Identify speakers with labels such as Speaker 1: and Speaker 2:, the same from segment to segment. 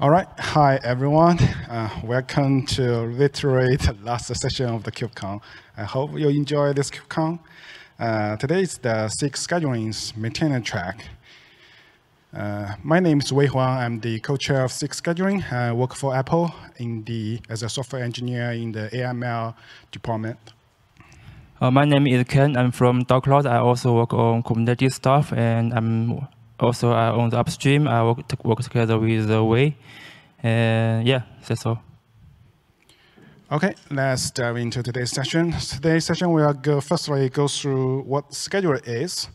Speaker 1: All right, hi everyone. Uh, welcome to literally the last session of the KubeCon. I hope you enjoy this KubeCon. Uh, today is the SIG scheduling's maintenance track. Uh, my name is Wei Huang. I'm the co-chair of SIG scheduling. I work for Apple in the as a software engineer in the AML department.
Speaker 2: Uh, my name is Ken. I'm from DaoCloud. I also work on Kubernetes stuff, and I'm also uh, on the upstream. I work, work together with uh, Wei. And yeah, that's all.
Speaker 1: Okay, let's dive into today's session. Today's session we'll go firstly go through what scheduler is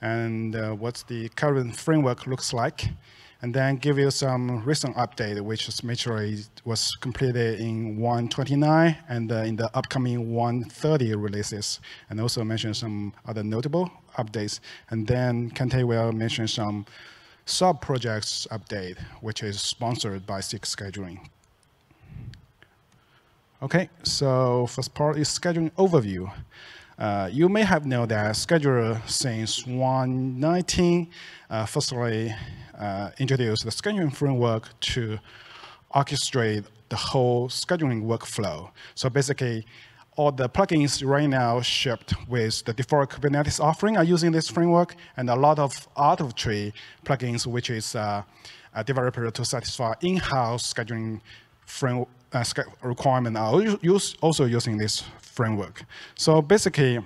Speaker 1: and uh, what the current framework looks like and then give you some recent update, which is majorly was completed in 129 and uh, in the upcoming 130 releases, and also mention some other notable updates. And then Kante will mention some sub-projects update, which is sponsored by SIG Scheduling. Okay, so first part is scheduling overview. Uh, you may have known that scheduler since 119, uh, firstly uh, introduced the scheduling framework to orchestrate the whole scheduling workflow. So basically, all the plugins right now shipped with the default Kubernetes offering are using this framework, and a lot of out-of-tree plugins, which is uh, a developer to satisfy in-house scheduling framework uh, requirement are use, also using this framework. So basically,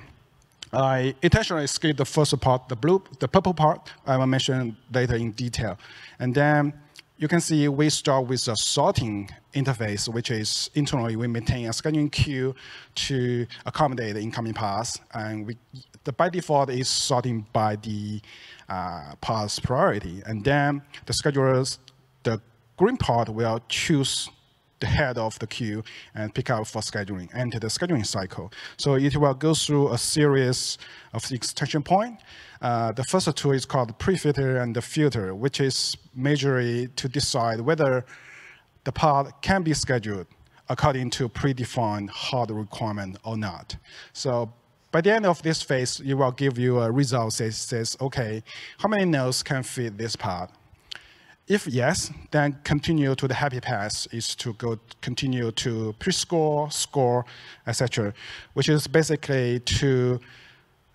Speaker 1: I intentionally skipped the first part, the blue, the purple part. I will mention later in detail. And then you can see we start with a sorting interface, which is internally we maintain a scheduling queue to accommodate the incoming paths. And we, the by default is sorting by the uh, priority. And then the schedulers, the green part will choose the head of the queue and pick up for scheduling, enter the scheduling cycle. So it will go through a series of extension point. Uh, the first two is called pre-filter and the filter, which is majorly to decide whether the pod can be scheduled according to predefined hard requirement or not. So by the end of this phase, it will give you a result that says, okay, how many nodes can fit this pod? If yes, then continue to the happy path is to go continue to pre-score, score, etc., which is basically to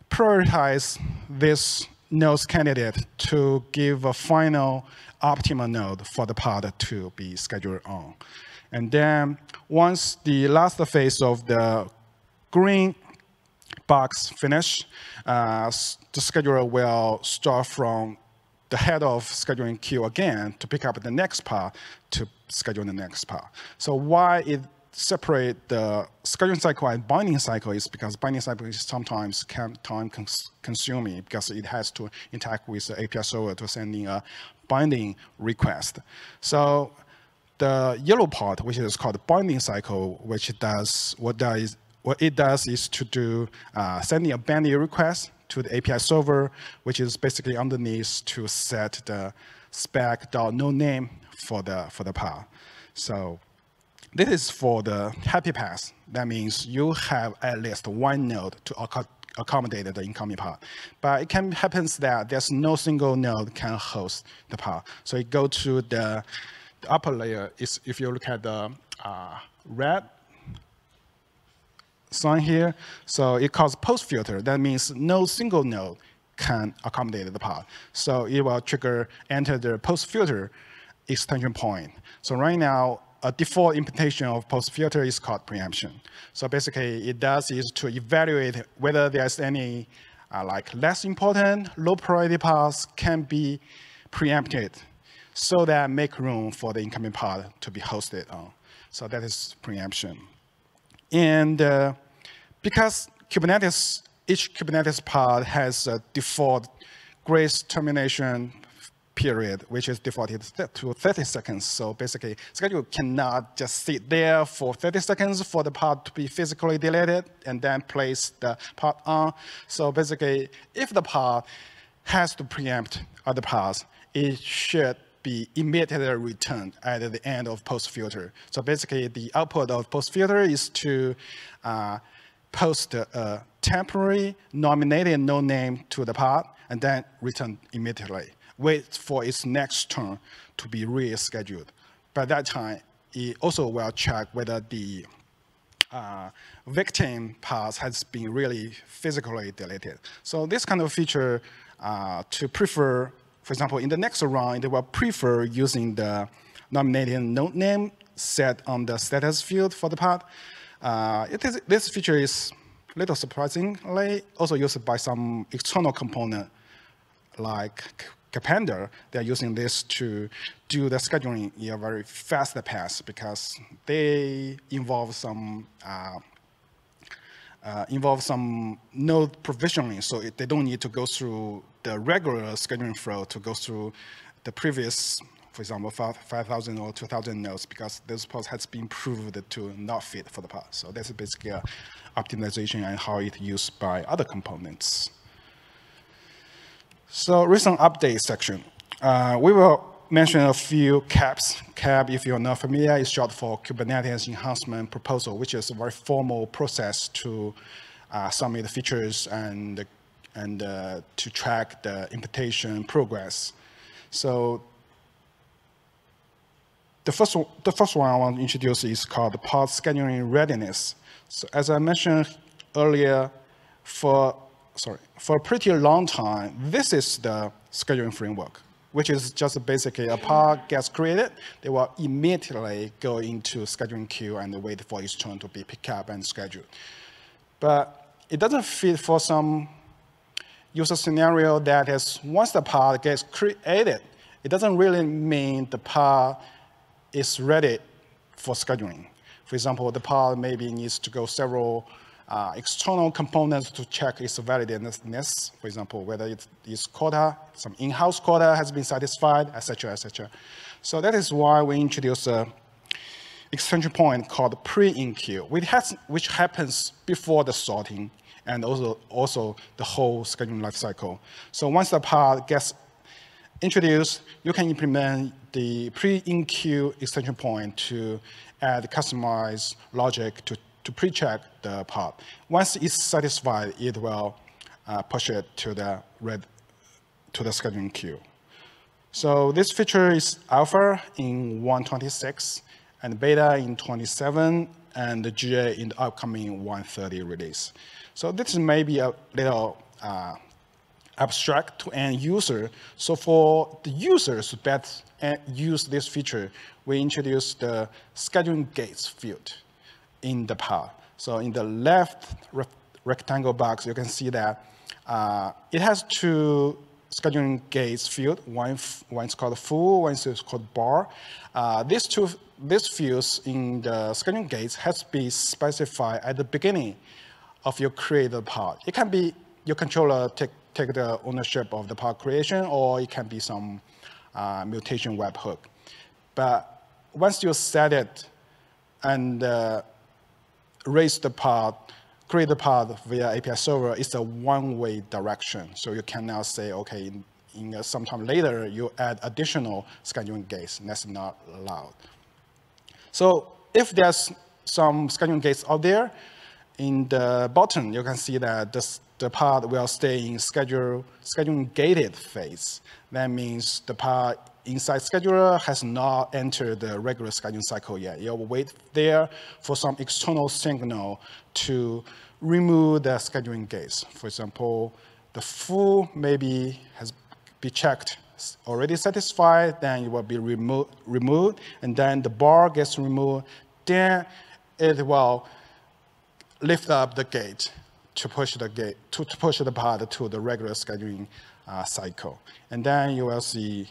Speaker 1: prioritize this node's candidate to give a final optimal node for the pod to be scheduled on. And then once the last phase of the green box finish, uh, the scheduler will start from the head of scheduling queue again to pick up the next part to schedule the next part. So why it separate the scheduling cycle and binding cycle is because binding cycle is sometimes time cons consuming because it has to interact with the API server to sending a binding request. So the yellow part, which is called binding cycle, which does what does what it does is to do uh, sending a binding request to the API server, which is basically underneath to set the spec.nodeName for the, for the path. So this is for the happy path. That means you have at least one node to accommodate the incoming path. But it can happen that there's no single node can host the path. So it go to the, the upper layer. Is if you look at the uh, red sign here. So it calls post filter. That means no single node can accommodate the path. So it will trigger enter the post filter extension point. So right now, a default implementation of post filter is called preemption. So basically, it does is to evaluate whether there's any uh, like less important low priority paths can be preempted so that make room for the incoming path to be hosted on. So that is preemption. And uh, because Kubernetes, each Kubernetes pod has a default grace termination period, which is defaulted to 30 seconds. So basically, schedule cannot just sit there for 30 seconds for the pod to be physically deleted and then place the pod on. So basically, if the pod has to preempt other pods, it should be immediately returned at the end of post filter. So basically, the output of post filter is to uh, post a temporary nominated no name to the pod and then return immediately. Wait for its next turn to be rescheduled by that time, it also will check whether the uh, victim path has been really physically deleted. So this kind of feature uh, to prefer, for example, in the next round, it will prefer using the nominating node name set on the status field for the path. Uh, is, this feature is little surprisingly also used by some external component like Karpenter. They're using this to do the scheduling in a very fast path because they involve some uh, uh, involve some node provisioning, so it, they don't need to go through the regular scheduling flow to go through the previous, for example, 5,000 or 2,000 nodes because this path has been proved to not fit for the path. So that's basically optimization and how it's used by other components. So recent update section. Uh, we will mention a few KEPs. KEP, if you're not familiar, is short for Kubernetes Enhancement Proposal, which is a very formal process to uh, submit the features and, and uh, to track the implementation progress. So the first, the first one I want to introduce is called the pod scheduling readiness. So as I mentioned earlier, for sorry, for a pretty long time, this is the scheduling framework, which is just basically a pod gets created, they will immediately go into scheduling queue and wait for its turn to be picked up and scheduled. But it doesn't fit for some user scenario that is once the pod gets created, it doesn't really mean the pod is ready for scheduling. For example, the pod maybe needs to go several uh, external components to check its validness, for example, whether its quota, some in-house quota has been satisfied, etc., etc. So that is why we introduce a extension point called pre-in-queue, which, has, which happens before the sorting and also, also the whole scheduling lifecycle. So once the part gets introduced, you can implement the pre-in-queue extension point to add customized logic to, to pre-check the pod. Once it's satisfied, it will uh, push it to the red to the scheduling queue. So this feature is alpha in 126 and beta in 27 and the GA in the upcoming 130 release. So this may be a little uh, abstract to end user. So for the users that use this feature, we introduce the scheduling gates field in the pod. So in the left rectangle box, you can see that uh, it has two scheduling gates field. One, one is called full, one is called bar. Uh, these two these fields in the scheduling gates has to be specified at the beginning of your created pod. It can be your controller take, take the ownership of the pod creation, or it can be some uh, mutation webhook. But once you set it and uh, raise the pod, create the pod via API server, it's a one-way direction. So you cannot say, okay, in, in uh, sometime later, you add additional scheduling gates. That's not allowed. So if there's some scheduling gates out there, in the bottom, you can see that this, the pod will stay in schedule, scheduling gated phase. That means the pod inside scheduler has not entered the regular scheduling cycle yet. It will wait there for some external signal to remove the scheduling gates. For example, the full maybe has be checked already satisfied, then it will be remo removed, and then the bar gets removed, then it will lift up the gate to push the gate, to, to push the pod to the regular scheduling uh, cycle. And then you will see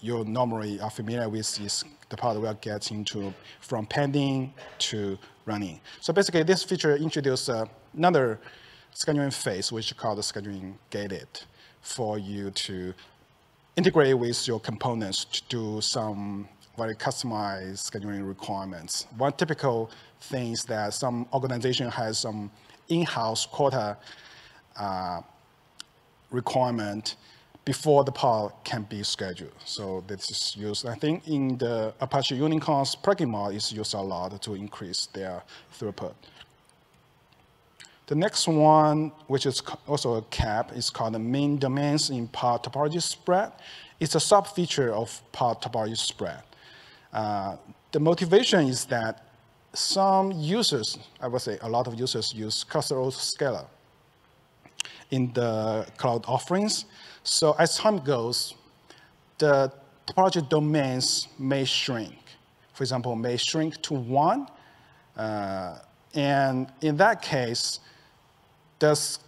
Speaker 1: you normally are familiar with is the pod will get into from pending to running. So basically this feature introduces uh, another scheduling phase, which is called the scheduling gated for you to integrate with your components to do some very customized scheduling requirements. One typical thing is that some organization has some in-house quota uh, requirement before the pod can be scheduled. So this is used, I think in the Apache YuniKorn's plugin mod is used a lot to increase their throughput. The next one, which is also a KEP, is called the min domains in pod topology spread. It's a sub-feature of pod topology spread. Uh, the motivation is that some users, I would say a lot of users use cluster autoscaler in the cloud offerings. So as time goes, the topology domains may shrink. For example, may shrink to one. Uh, and in that case, does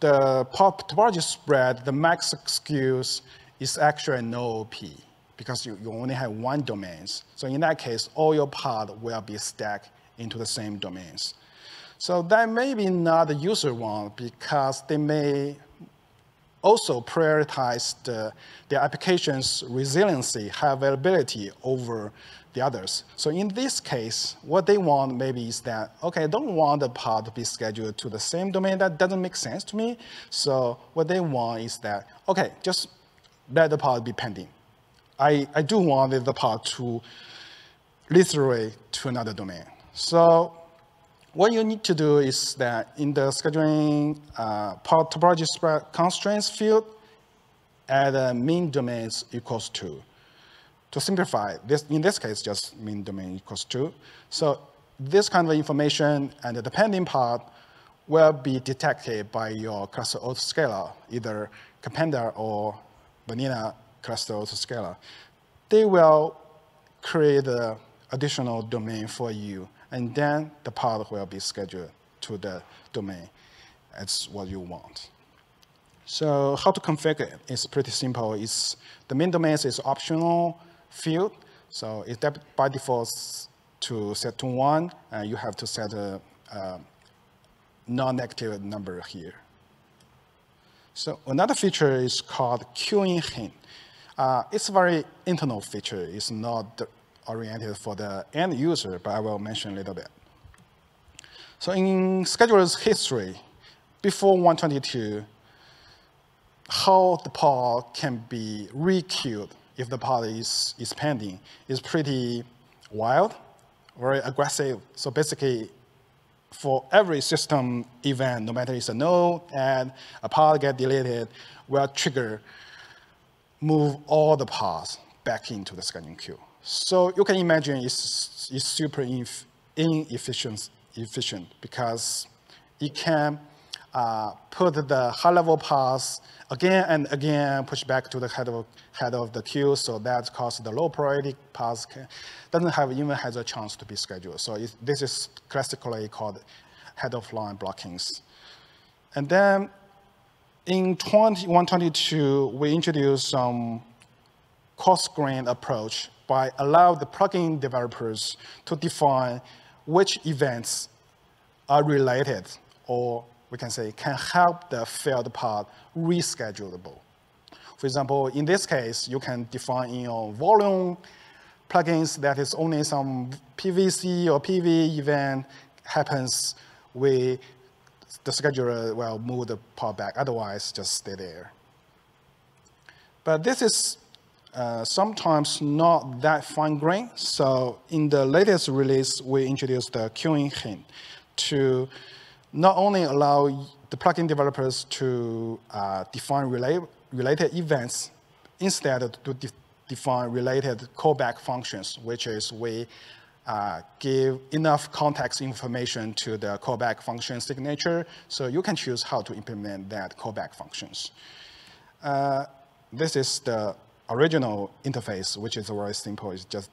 Speaker 1: the topology spread, the max skews is actually no OP because you, you only have one domains. So in that case, all your pod will be stacked into the same domains. So that may be not the user one because they may also prioritize uh, the, the application's resiliency, high availability over the others. So in this case, what they want maybe is that, okay, I don't want the pod to be scheduled to the same domain. That doesn't make sense to me. So what they want is that, okay, just let the pod be pending. I, I do want the pod to literally to another domain. So what you need to do is that in the scheduling uh, topology constraints field, add a min domains equals two. To simplify, this, in this case, just min domain equals two. So this kind of information and the depending part will be detected by your cluster autoscaler, either Karpenter or vanilla cluster autoscaler, they will create an additional domain for you, and then the pod will be scheduled to the domain as what you want. So how to configure? It's pretty simple. It's, the min domain is optional field, so it's by default to set to one, and you have to set a, a non-negative number here. So another feature is called queuing hint. Uh, it's a very internal feature. It's not oriented for the end user, but I will mention a little bit. So in scheduler's history, before 122, how the pod can be requeued if the pod is, is pending is pretty wild, very aggressive. So basically, for every system event, no matter it's a node and a pod get deleted, will trigger move all the pods back into the scheduling queue. So you can imagine it's, it's super inefficient efficient because it can uh, put the high-level paths again and again, push back to the head of, head of the queue, so that causes the low priority paths can, doesn't have even has a chance to be scheduled. So it, this is classically called head of line blockings. And then in 2122, we introduced some coarse-grained approach by allowing the plugin developers to define which events are related or we can say can help the failed pod reschedulable. For example, in this case, you can define in your volume plugins that is only some PVC or PV event happens, we, the scheduler will move the pod back. Otherwise, just stay there. But this is uh, sometimes not that fine-grained. So in the latest release, we introduced the queuing hint to not only allow the plugin developers to uh, define relate, related events, instead to de define related callback functions, which is we uh, give enough context information to the callback function signature, so you can choose how to implement that callback functions. Uh, this is the original interface, which is very simple. It's just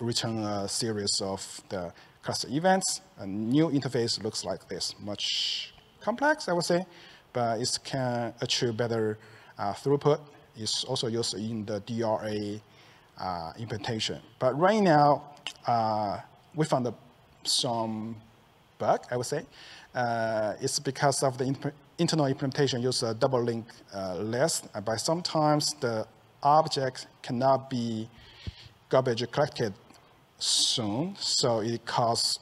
Speaker 1: return a series of the cluster events. A new interface looks like this, much complex, I would say, but it can achieve better uh, throughput. It's also used in the DRA uh, implementation. But right now, uh, we found some bug, I would say. Uh, it's because of the internal implementation use a double link uh, list, but sometimes the object cannot be garbage collected soon, so it causes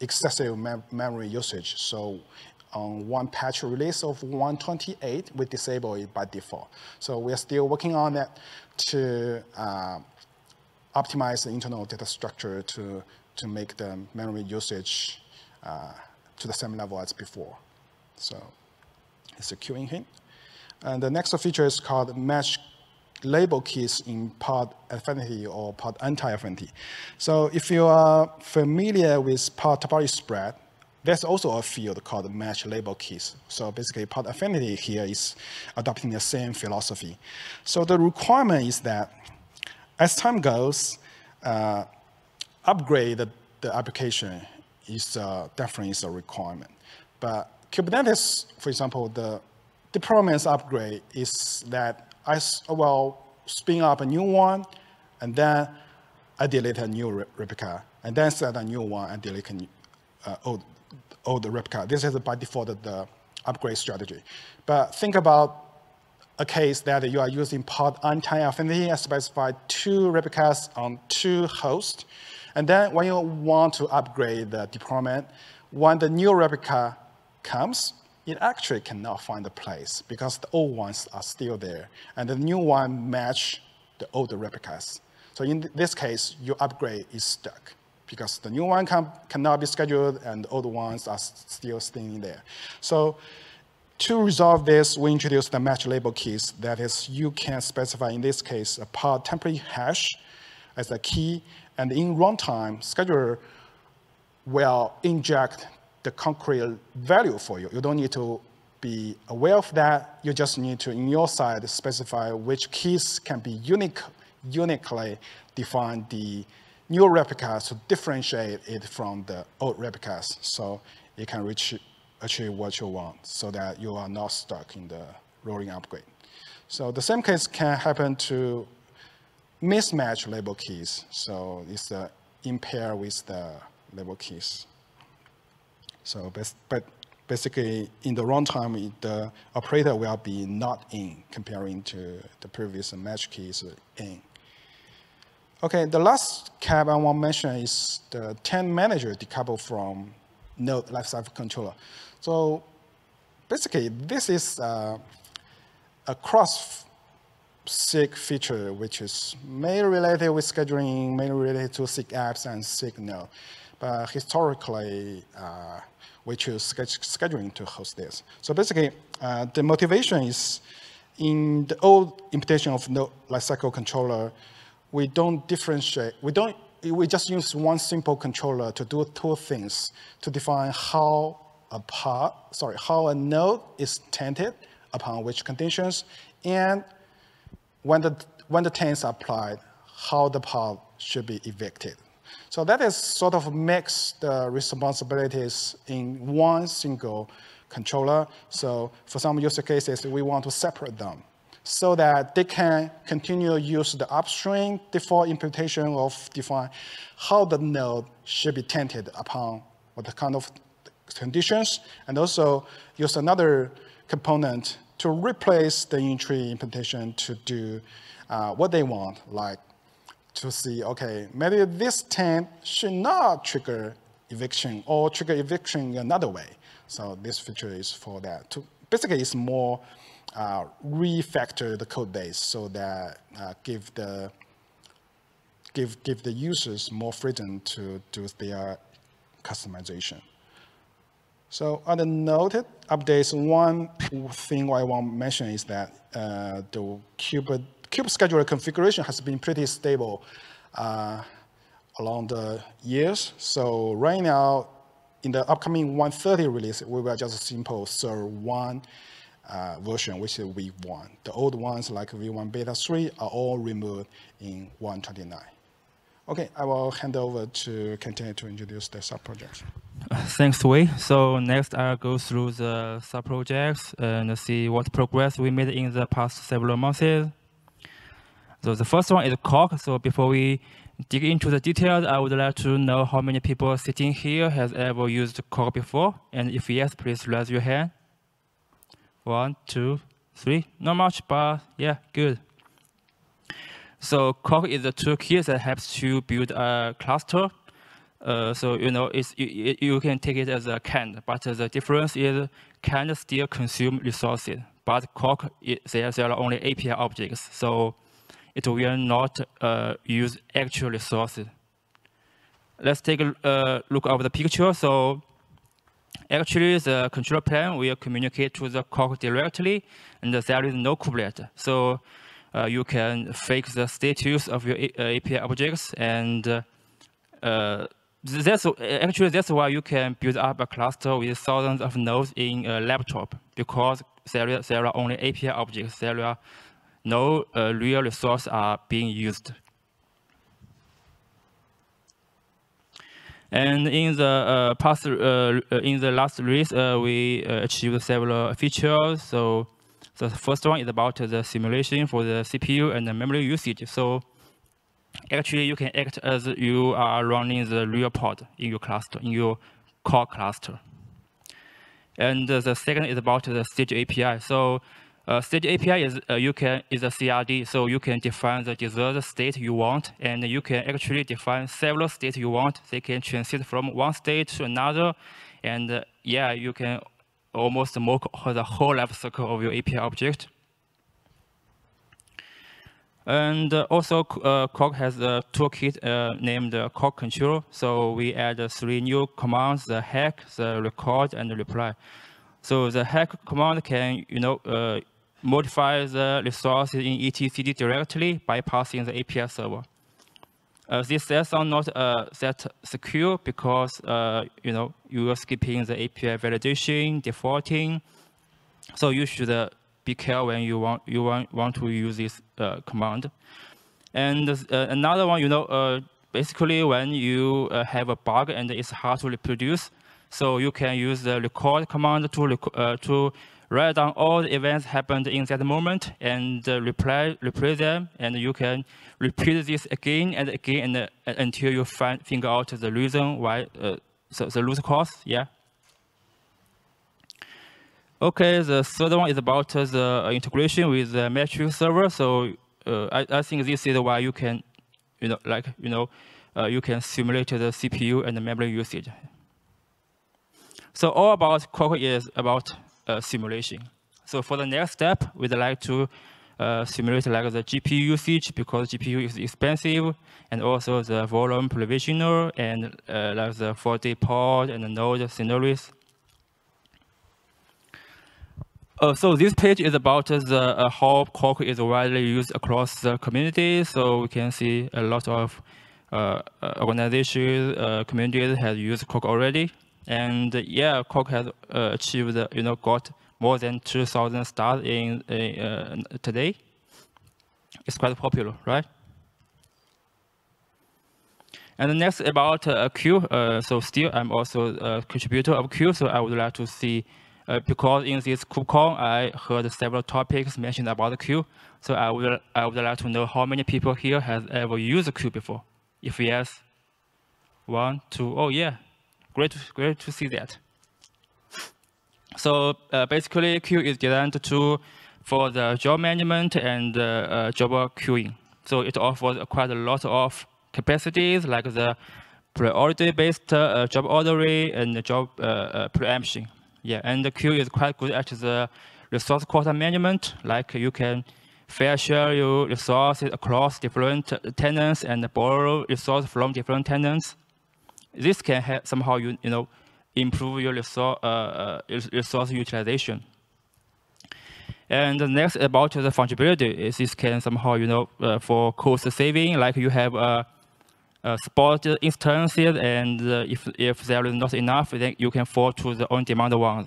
Speaker 1: excessive memory usage. So on one patch release of 128, we disable it by default. So we're still working on that to uh, optimize the internal data structure to, to make the memory usage uh, to the same level as before. So it's a queuing hint. And the next feature is called match label keys in part affinity or part anti-affinity. So if you are familiar with pod topology spread, there's also a field called match label keys. So basically part affinity here is adopting the same philosophy. So the requirement is that as time goes, uh, upgrade the, the application is uh, definitely is a requirement. But Kubernetes, for example, the deployments upgrade is that I will spin up a new one, and then I delete a new replica, and then set a new one and delete a uh, old, old replica. This is by default the upgrade strategy. But think about a case that you are using pod anti-affinity and specify two replicas on two hosts. And then when you want to upgrade the deployment, when the new replica comes, it actually cannot find a place because the old ones are still there. And the new one match the older replicas. So in this case, your upgrade is stuck because the new one can, cannot be scheduled and the old ones are still staying there. So to resolve this, we introduced the match label keys. That is, you can specify, in this case, a part temporary hash as a key, and in runtime, scheduler will inject the concrete value for you. You don't need to be aware of that. You just need to, in your side, specify which keys can be unique, uniquely define the new replicas to differentiate it from the old replicas. So you can reach achieve what you want so that you are not stuck in the rolling upgrade. So the same case can happen to mismatch label keys. So it's uh, impair with the label keys. So but basically in the runtime, the operator will be not in comparing to the previous match keys in. Okay, the last KEP I want to mention is the taint manager decoupled from node lifecycle controller. So basically, this is uh, a cross SIG feature, which is mainly related with scheduling, mainly related to SIG apps and SIG node. But historically, uh, we choose scheduling to host this. So basically, uh, the motivation is in the old implementation of node lifecycle controller, we don't differentiate, we don't, we just use one simple controller to do two things, to define how a pod, sorry, how a node is tainted upon which conditions, and when the, when the taints are applied, how the pod should be evicted. So that is sort of mix the responsibilities in one single controller. So for some use cases, we want to separate them so that they can continue use the upstream default implementation of define how the node should be tainted upon what kind of conditions, and also use another component to replace the in-tree implementation to do uh, what they want, like to see, okay, maybe this taint should not trigger eviction or trigger eviction another way. So this feature is for that. To, basically, it's more uh, refactor the code base so that uh, give the give give the users more freedom to do their customization. So on the noted updates, one thing I want to mention is that uh, the kube, kube scheduler configuration has been pretty stable uh, along the years. So right now, in the upcoming 130 release, we will just simple serve one uh, version, which is V1. The old ones like V1 Beta 3 are all removed in 129. Okay, I will hand over to Kante to introduce the sub-projects.
Speaker 2: Thanks, Wei. So next I'll go through the sub-projects and see what progress we made in the past several months. So the first one is KWOK. So before we dig into the details, I would like to know how many people sitting here has ever used KWOK before. And if yes, please raise your hand. One, two, three. Not much, but yeah, good. So KWOK is a toolkit that helps to build a cluster uh, so you know, it's, you, you can take it as a can, but the difference is can still consume resources, but KWOK, there, there are only API objects, so it will not uh, use actual resources. Let's take a uh, look over the picture. So actually, the controller plane will communicate to the KWOK directly, and there is no kubelet. So uh, you can fake the status of your API objects and that's actually that's why you can build up a cluster with thousands of nodes in a laptop because there, there are only API objects. There are no uh, real resources are being used. And in the uh, past, uh, uh in the last release, uh, we uh, achieved several features. So the first one is about the simulation for the CPU and the memory usage. So actually, you can act as you are running the real pod in your cluster, in your core cluster. And the second is about the stage API. So uh, stage API is uh, you can is a CRD, so you can define the desired state you want, and you can actually define several states you want. They can transit from one state to another, and uh, yeah, you can almost mock the whole life cycle of your API object. And uh, also, uh, has a toolkit uh, named uh, Control. So we add three new commands, the hack, the record, and the reply. So the hack command can, you know, uh, modify the resources in etcd directly by passing the API server. Uh, these sets are not uh, that secure because uh, you know you are skipping the API validation, defaulting. So you should uh, be careful when you want you want want to use this uh, command. And uh, another one, you know, uh, basically when you uh, have a bug and it's hard to reproduce, so you can use the record command to to write down all the events happened in that moment and reply replay them, and you can repeat this again and again and, until you find figure out the reason why the, the root cause. Yeah. Okay, the third one is about uh, the uh, integration with the metric server. So uh, I, I, think this is why you can, you know, like you know, uh, you can simulate the CPU and the memory usage. So all about KWOK is about uh, simulation. So for the next step, we'd like to uh, simulate like the GPU usage because GPU is expensive, and also the volume provisioner and like the 4D pod and the node scenarios uh, so this page is about the uh, how KWOK is widely used across the community. So we can see a lot of uh, uh organizations, uh, communities have used KWOK already. And yeah, KWOK has uh, achieved, you know, got more than 2,000 stars in today. It's quite popular, right? And the next about uh, Kueue. so still, I'm also a contributor of Kueue. So I would like to see uh, because in this KubeCon, I heard several topics mentioned about Kueue. So I would, I would like to know how many people here have ever used Kueue before? If yes, one, two, oh yeah, great, great to see that. So uh, basically, Kueue is designed to for the job management and uh, uh, job queuing. So it offers quite a lot of capacities like the priority-based uh, job ordering and job uh, uh, preemption. Yeah, and the Kueue is quite good at the resource quota management. Like you can fair share your resources across different tenants and borrow resources from different tenants. This can somehow you you know improve your resource uh, uh, resource utilization. And the next about the fungibility is this can somehow you know uh, for cost saving, like you have a uh, spot instances, and uh, if, if there is not enough, then you can fall to the on-demand ones.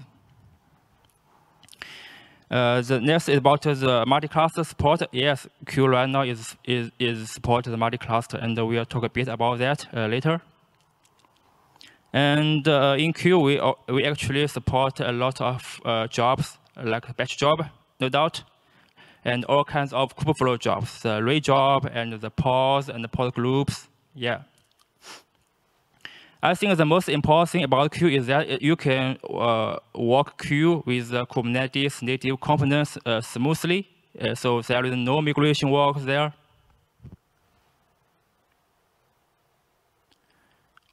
Speaker 2: Uh, the next is about the multi-cluster support. Yes, Kueue right now is is is support the multi-cluster, and we'll talk a bit about that uh, later. And uh, in Kueue, we uh, we actually support a lot of jobs like batch job, no doubt, and all kinds of Kubeflow jobs, the Ray job and the pods and the pod groups, yeah. I think the most important thing about Kueue is that you can uh, work Kueue with the Kubernetes native components uh, smoothly. Uh, so there is no migration work there.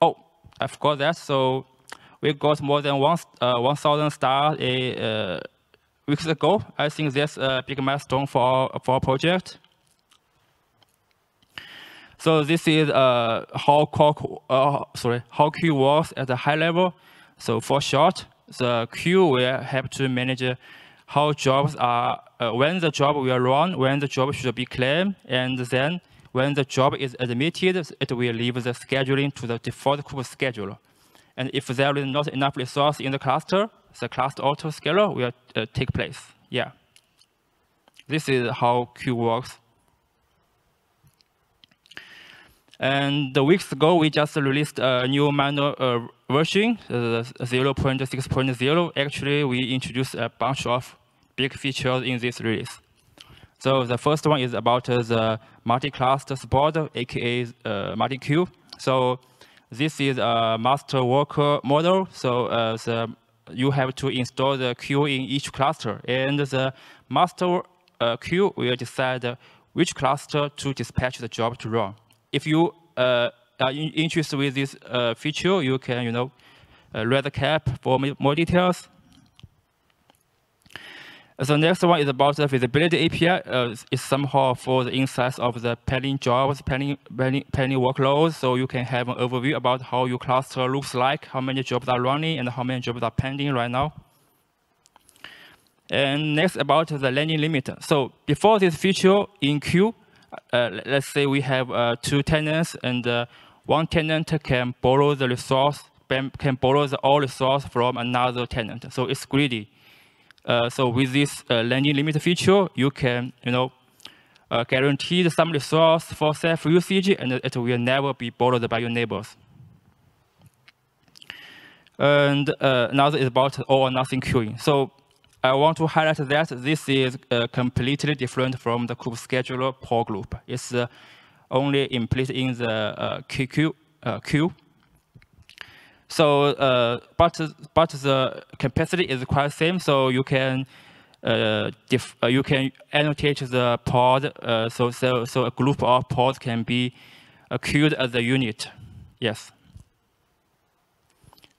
Speaker 2: Oh, I forgot that. So we got more than one, uh, 1,000 stars uh, weeks ago. I think that's a big milestone for our, for our project. So this is uh, how KWOK, uh, sorry, how Kueue works at a high level. So for short, the Kueue will help to manage how jobs are uh, when the job will run, when the job should be claimed, and then when the job is admitted, it will leave the scheduling to the default kube scheduler. And if there is not enough resource in the cluster, the cluster auto scaler will uh, take place. Yeah. This is how Kueue works. And the weeks ago, we just released a new minor uh, version, uh, 0.6.0. Actually, we introduced a bunch of big features in this release. So the first one is about uh, the multi-cluster support, aka uh, MultiKueue. So this is a master worker model. So uh, the, you have to install the queue in each cluster, and the master uh, queue will decide which cluster to dispatch the job to run if you uh, are interested with this uh, feature, you can, you know, read the KEP for more details. The next one is about the visibility API. Uh, it's somehow for the insights of the pending jobs, pending, pending, pending workloads, so you can have an overview about how your cluster looks like, how many jobs are running, and how many jobs are pending right now. And next about the lending limiter. So before this feature in Kueue, uh, let's say we have uh, two tenants and uh, one tenant can borrow the resource, can borrow the all resource from another tenant. So it's greedy. So with this lending limit feature, you can, you know, uh, guarantee some resource for self usage and it will never be borrowed by your neighbors. And uh, another is about all or nothing queuing. So I want to highlight that this is uh, completely different from the kube scheduler poll group. It's uh, only implicit in the uh, QQ uh, queue. So, uh, but but the capacity is quite same. So you can uh, you can annotate the pod. so so so a group of pods can be queued as a unit. Yes.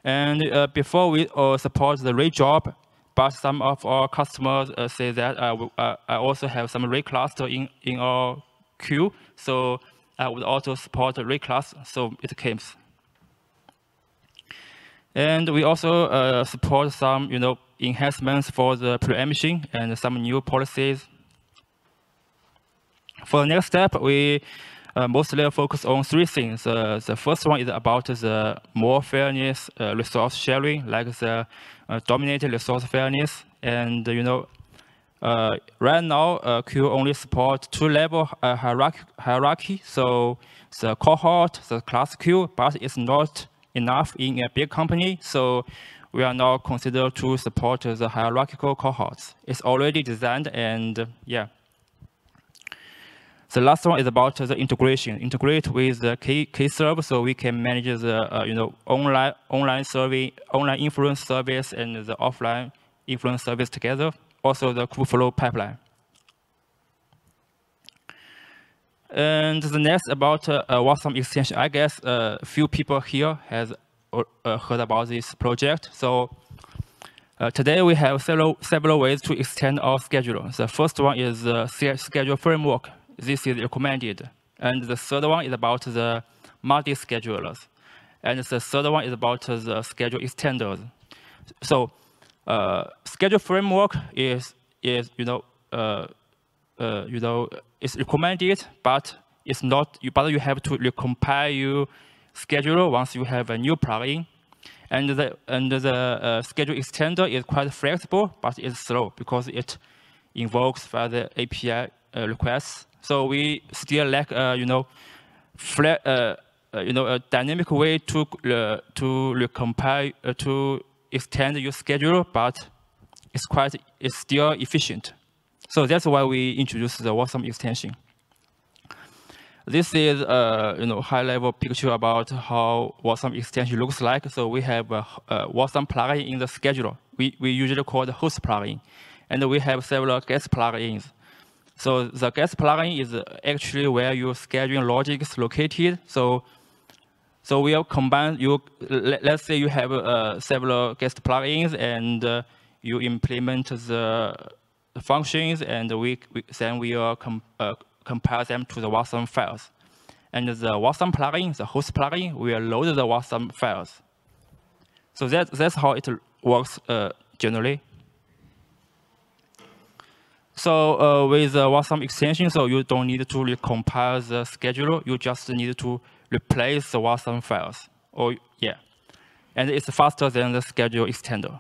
Speaker 2: And before we support the Ray job, but some of our customers uh, say that uh, uh, I also have some Ray cluster in, in our queue, so I would also support Ray class, so it comes. And we also uh, support some, you know, enhancements for the preemption and some new policies. For the next step, we uh, mostly focus on three things. Uh, the first one is about the more fairness resource sharing, like the uh, dominated resource fairness. And you know, uh, right now, uh, Kueue only support two-level hierarchy, hierarchy. So the cohort, the class queue, but it's not enough in a big company. So we are now considered to support the hierarchical cohorts. It's already designed and yeah, the last one is about the integration. Integrate with the Kserve so we can manage the uh, you know online online survey, online inference service and the offline inference service together. Also the Kubeflow pipeline. And the next about uh, uh, Wasm extension. I guess a uh, few people here has uh, heard about this project. So uh, today we have several several ways to extend our schedule. The first one is the schedule framework this is recommended. And the third one is about the multi-schedulers. And the third one is about the schedule extenders. So uh, schedule framework is, is you know, uh, uh, you know, it's recommended, but it's not, you, but you have to recompile your schedule once you have a new plugin. And the, and the uh, schedule extender is quite flexible, but it's slow because it invokes the API uh, requests so we still lack, uh, you know, uh, uh, you know, a dynamic way to uh, to recompile uh, to extend your schedule, but it's quite it's still efficient. So that's why we introduced the Wasm extension. This is a you know high-level picture about how Wasm extension looks like. So we have a, a Wasm plugin in the scheduler. We we usually call the host plugin, and we have several guest plugins. So the guest plugin is actually where your scheduling logic is located. So, so we'll combine you. Let's say you have uh, several guest plugins and uh, you implement the functions, and we, we then we will com uh, compile them to the Wasm files. And the Wasm plugin, the host plugin, will load the Wasm files. So that, that's how it works uh, generally. So uh, with the Wasm extension, so you don't need to recompile the scheduler. You just need to replace the Wasm files. Or yeah, and it's faster than the schedule extender.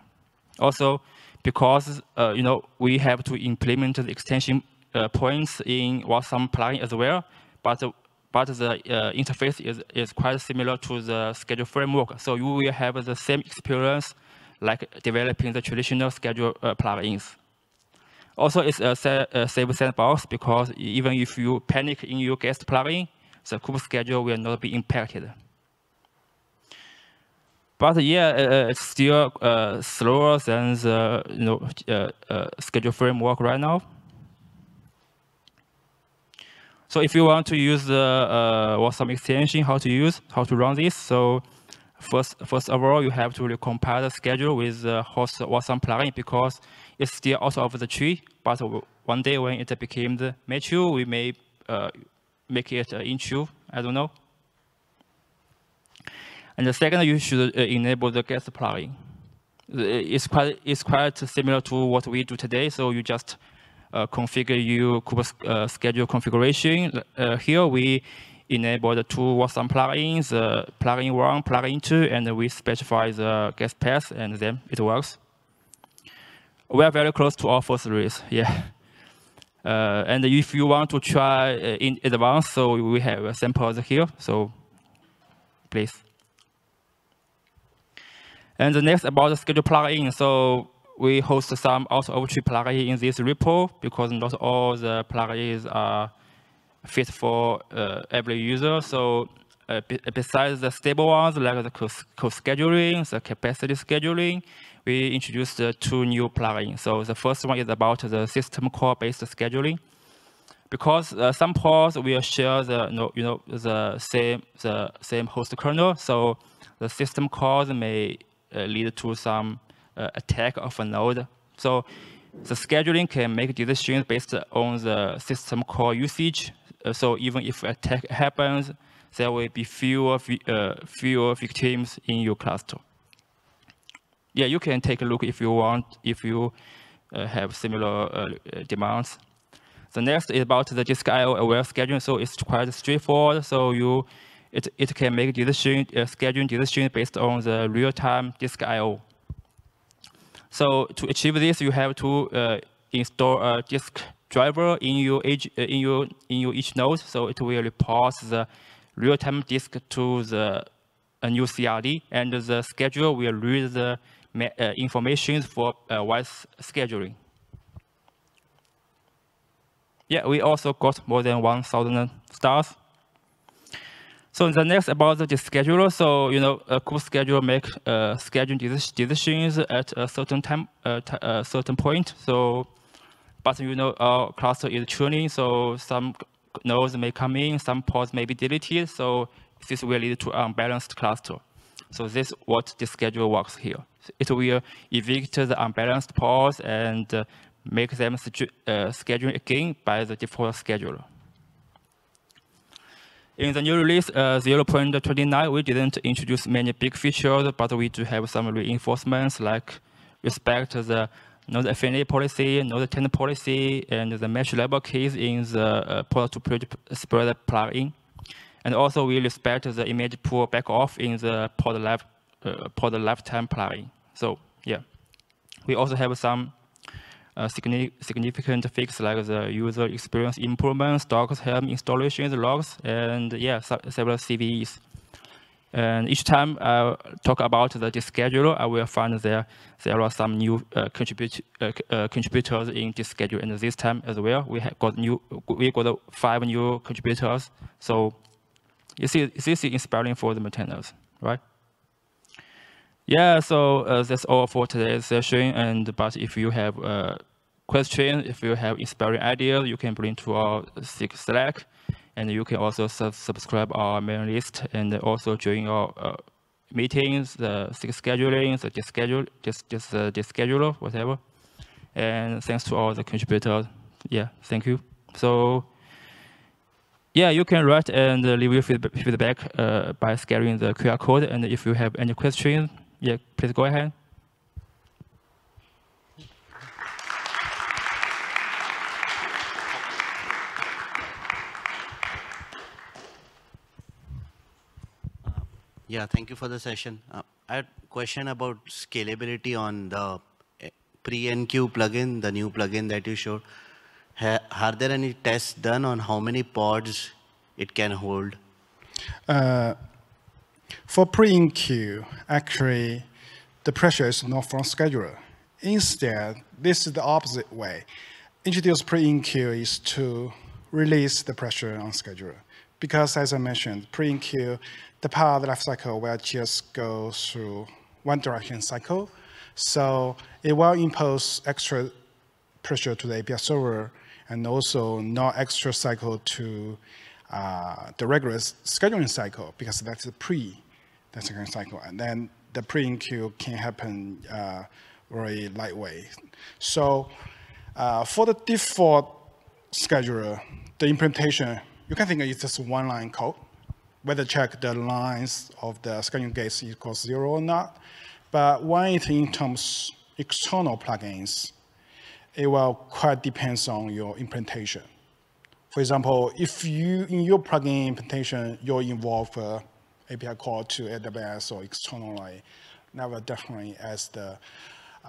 Speaker 2: Also, because uh, you know we have to implement the extension uh, points in Wasm plugin as well, but but the uh, interface is, is quite similar to the schedule framework. So you will have the same experience like developing the traditional schedule uh, plugins. Also, it's a, a safe sandbox because even if you panic in your guest plugin, the kube schedule will not be impacted. But yeah, uh, it's still uh, slower than the you know, uh, uh, schedule framework right now. So if you want to use the uh, Wasm extension, how to use, how to run this. So first, first of all, you have to recompile the schedule with the host Wasm plugin because it's still out of the tree. But one day when it became the mature, we may uh, make it uh, true. I don't know. And the second, you should uh, enable the guest plugin. It's quite, it's quite similar to what we do today. So you just uh, configure your Kubernetes uh, schedule configuration. Uh, here we enable the two Wasm plugins, uh, plugin one, plugin two, and we specify the guest path, and then it works. We are very close to first release, yeah. Uh, and if you want to try uh, in advance, so we have samples here, so please. And the next about the schedule plugin. So we host some out of tree plugins in this repo because not all the plugins are fit for uh, every user. So uh, besides the stable ones like the co-scheduling, the capacity scheduling, we introduced uh, two new plugins. So the first one is about the system call-based scheduling. Because uh, some pods will share the you know, you know the same the same host kernel, so the system calls may lead to some uh, attack of a node. So the scheduling can make decisions based on the system call usage. Uh, so even if attack happens, there will be fewer, uh, fewer victims in your cluster. Yeah, you can take a look if you want, if you uh, have similar uh, demands. The next is about the disk IO aware scheduling. So it's quite straightforward. So you, it, it can make decision, uh, scheduling decisions based on the real-time disk IO. So to achieve this, you have to uh, install a disk driver in your, age, uh, in your in your each node. So it will report the real-time disk to the a new CRD, and the schedule will read the uh, information for uh, voice scheduling. Yeah, we also got more than 1,000 stars. So the next about the descheduler. So you know, a kube scheduler make uh, scheduling decisions at a certain time, uh, a certain point. So, but you know, our cluster is tuning, so some nodes may come in, some pods may be deleted. So this will lead to unbalanced cluster. So this is what the descheduler works here. It will evict the unbalanced pods and uh, make them uh, schedule again by the default scheduler. In the new release uh, 0.29, we didn't introduce many big features, but we do have some reinforcements like respect the node affinity policy, node taints policy, and the match label keys in the uh, pod-to spread plugin. And also we respect the image pull backoff in the pod, left, uh, pod lifetime plugin. So yeah, we also have some significant fix like the user experience improvements, Docker Helm installations, logs, and yeah, several CVEs. And each time I talk about the descheduler, I will find there there are some new uh, contribut uh, uh, contributors in this schedule. And this time as well, we have got new we got five new contributors. So you see, this is inspiring for the maintainers, right? Yeah, so uh, that's all for today's session. And but if you have uh, question. If you have inspiring ideas, you can bring to our Slack. And you can also sub subscribe our mailing list and also join our uh, meetings, the scheduling, the schedule, just just uh, the scheduler, whatever. And thanks to all the contributors. Yeah, thank you. So yeah, you can write and leave your feedback uh, by scanning the QR code. And if you have any questions, yeah, please go ahead.
Speaker 3: Yeah, thank you for the session. Uh, I had a question about scalability on the eh, pre-enqueue plugin, the new plugin that you showed. Ha are there any tests done on how many pods it can hold?
Speaker 1: Uh, for pre-enqueue, actually, the pressure is not from scheduler. Instead, this is the opposite way. Introduce pre-enqueue is to release the pressure on scheduler. Because as I mentioned, pre-enqueue, the power life cycle will just go through one direction cycle. So it will impose extra pressure to the API server and also no extra cycle to uh, the regular scheduling cycle because that's the pre the second cycle. And then the pre-enqueue can happen uh, very lightweight. So uh, for the default scheduler, the implementation, you can think it's just one line code, whether check the lines of the scheduling gates equals zero or not. But when it in terms external plugins, it will quite depends on your implementation. For example, if you, in your plugin implementation, you involve API call to AWS or externally, that will definitely adds the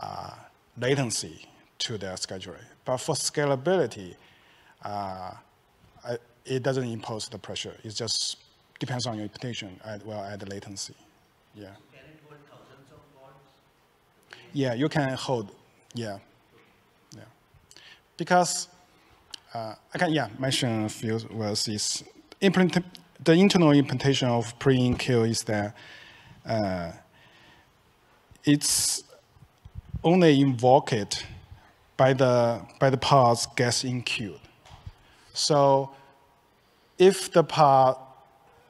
Speaker 1: uh, latency to the scheduler. But for scalability, uh, it doesn't impose the pressure. It just depends on your implementation as well as the latency. Yeah. Yeah, you can hold. Yeah. Yeah. Because uh, I can yeah mention a few words. Is implement the internal implementation of pre-enqueue is that uh, it's only invoked by the by the pods gets enqueued. So if the pod,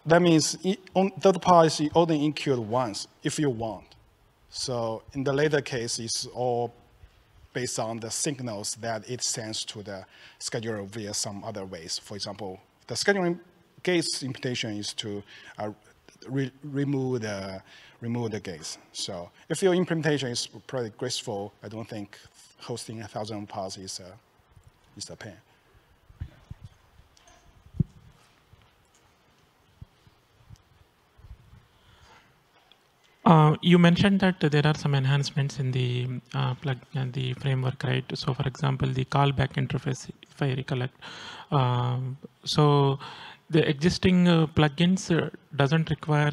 Speaker 1: that means the pod is only enqueued once if you want. So in the later case, it's all based on the signals that it sends to the scheduler via some other ways. For example, the scheduling gates implementation is to uh, re remove the remove the gates. So if your implementation is pretty graceful, I don't think hosting a thousand pods is a, is a pain.
Speaker 4: Uh, you mentioned that there are some enhancements in the uh, plug uh, the framework, right? So, for example, the callback interface, if I recollect. Um, so, the existing uh, plugins uh, doesn't require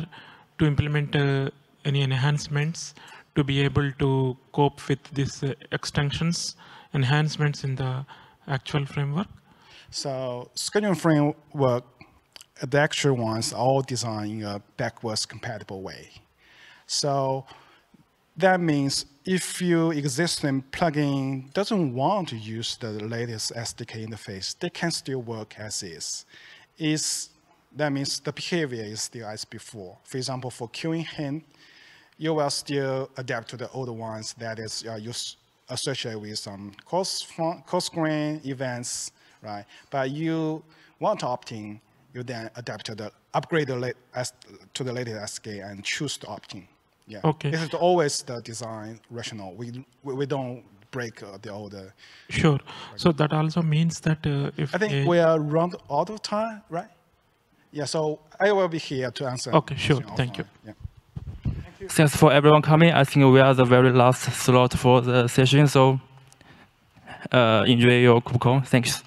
Speaker 4: to implement uh, any enhancements to be able to cope with these extensions, enhancements in the actual framework?
Speaker 1: So scheduling framework, the actual ones all designed in a backwards compatible way. So that means if your existing plugin doesn't want to use the latest SDK interface, they can still work as is. Is that means the behavior is still as before. For example, for queuing hint, you will still adapt to the older ones that is uh, used, associated with some cost, cost grain events, right? But you want to opt in, you then adapt to the upgrade the as, to the latest SDK and choose to opt in. Yeah.
Speaker 4: Okay.
Speaker 1: This is always the design rational. We we, we don't break uh, the older.
Speaker 4: Sure. So that also means that uh, if
Speaker 1: I think we are run out of time, right? Yeah. So I will be here to answer.
Speaker 4: Okay. Sure. Thank you.
Speaker 1: Yeah.
Speaker 2: Thanks for everyone coming. I think we are the very last slot for the session, so uh, enjoy your KubeCon. Thanks.